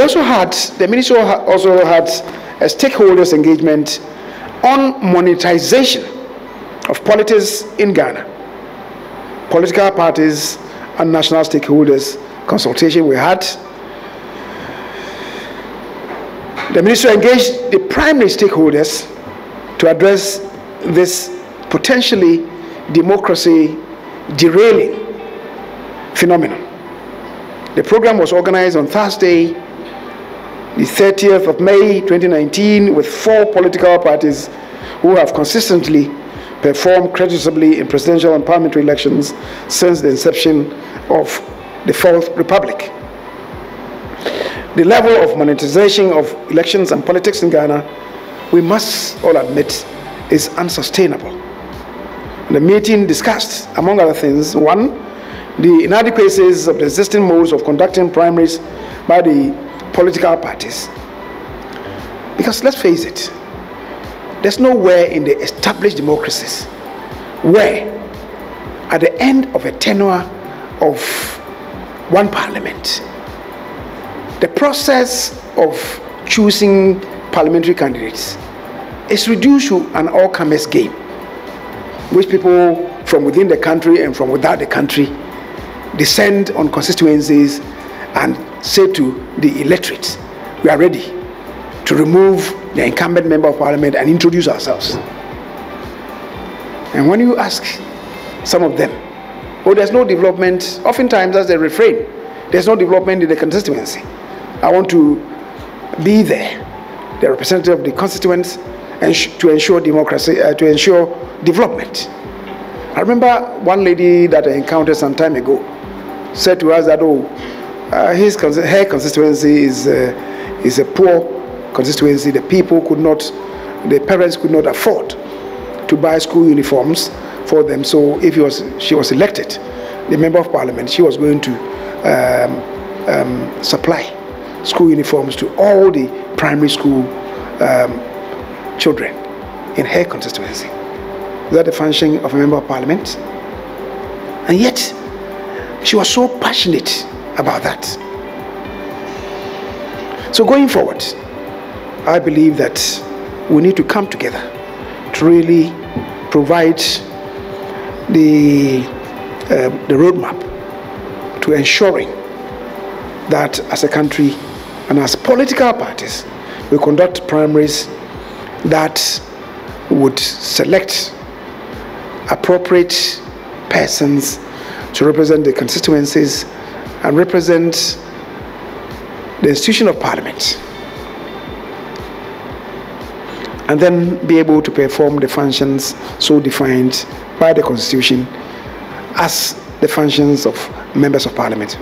We also had, the ministry also had a stakeholders engagement on monetization of politics in Ghana. Political parties and national stakeholders consultation we had. The ministry engaged the primary stakeholders to address this potentially democracy derailing phenomenon. The program was organized on Thursday, the 30th of May 2019, with four political parties who have consistently performed creditably in presidential and parliamentary elections since the inception of the Fourth Republic. The level of monetization of elections and politics in Ghana, we must all admit, is unsustainable. The meeting discussed, among other things, one, the inadequacies of the existing modes of conducting primaries by the political parties. Because let's face it, there's nowhere in the established democracies where, at the end of a tenure of one parliament, the process of choosing parliamentary candidates is reduced to an all-comers game, which people from within the country and from without the country descend on constituencies and say to the electorate, we are ready to remove the incumbent member of parliament and introduce ourselves. And when you ask some of them, oh, there's no development, oftentimes that's the refrain. There's no development in the constituency. I want to be there, the representative of the constituents, and to ensure democracy, uh, to ensure development. I remember one lady that I encountered some time ago said to us that, oh, uh, his, her constituency is, uh, is a poor constituency. The people could not, the parents could not afford to buy school uniforms for them. So if was, she was elected, the member of parliament, she was going to um, um, supply school uniforms to all the primary school um, children in her constituency. Is that the function of a member of parliament? And yet, she was so passionate about that. So, going forward, I believe that we need to come together to really provide the, uh, the roadmap to ensuring that as a country and as political parties, we conduct primaries that would select appropriate persons to represent the constituencies and represent the institution of parliament. And then be able to perform the functions so defined by the constitution as the functions of members of parliament